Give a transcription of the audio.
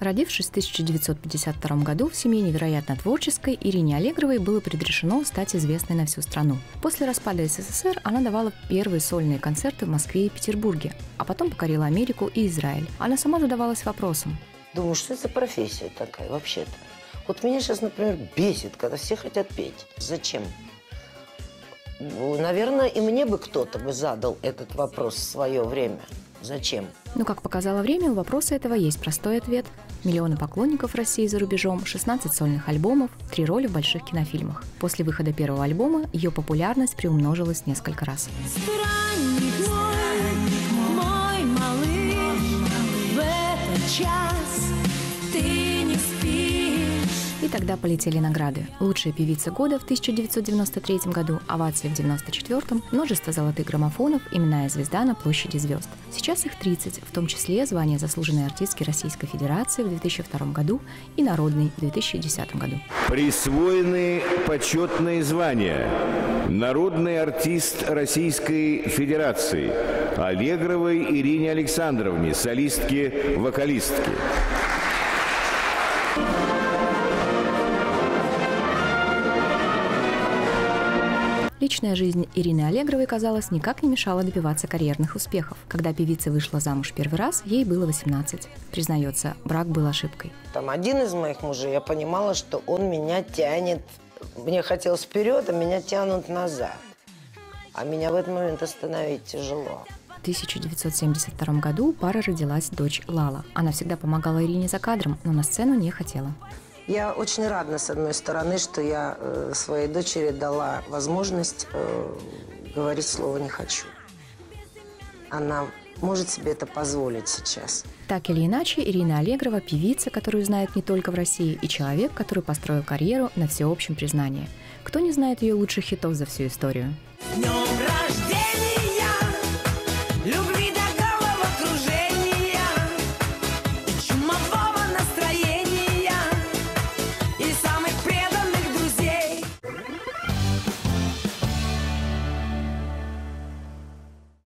Родившись в 1952 году в семье невероятно творческой, Ирине Аллегровой было предрешено стать известной на всю страну. После распада СССР она давала первые сольные концерты в Москве и Петербурге, а потом покорила Америку и Израиль. Она сама задавалась вопросом. Думаю, что это за профессия такая вообще-то? Вот меня сейчас, например, бесит, когда все хотят петь. Зачем? Наверное, и мне бы кто-то бы задал этот вопрос в свое время. Зачем? Но, как показало время, у вопроса этого есть простой ответ. Миллионы поклонников России за рубежом, 16 сольных альбомов, три роли в больших кинофильмах. После выхода первого альбома ее популярность приумножилась несколько раз. Странник мой, мой малыш, в этот час тогда полетели награды. Лучшая певица года в 1993 году, овация в 1994, множество золотых граммофонов, именная звезда на площади звезд. Сейчас их 30, в том числе звание заслуженной артистки Российской Федерации в 2002 году и народный в 2010 году. Присвоены почетные звания. Народный артист Российской Федерации Аллегровой Ирине Александровне, солистке-вокалистке. Личная жизнь Ирины Аллегровой, казалось, никак не мешала добиваться карьерных успехов. Когда певица вышла замуж первый раз, ей было 18. Признается, брак был ошибкой. Там один из моих мужей, я понимала, что он меня тянет. Мне хотелось вперед, а меня тянут назад. А меня в этот момент остановить тяжело. В 1972 году пара родилась дочь Лала. Она всегда помогала Ирине за кадром, но на сцену не хотела. Я очень рада, с одной стороны, что я э, своей дочери дала возможность э, говорить слово «не хочу». Она может себе это позволить сейчас. Так или иначе, Ирина Аллегрова – певица, которую знают не только в России, и человек, который построил карьеру на всеобщем признании. Кто не знает ее лучших хитов за всю историю? Днем рождения!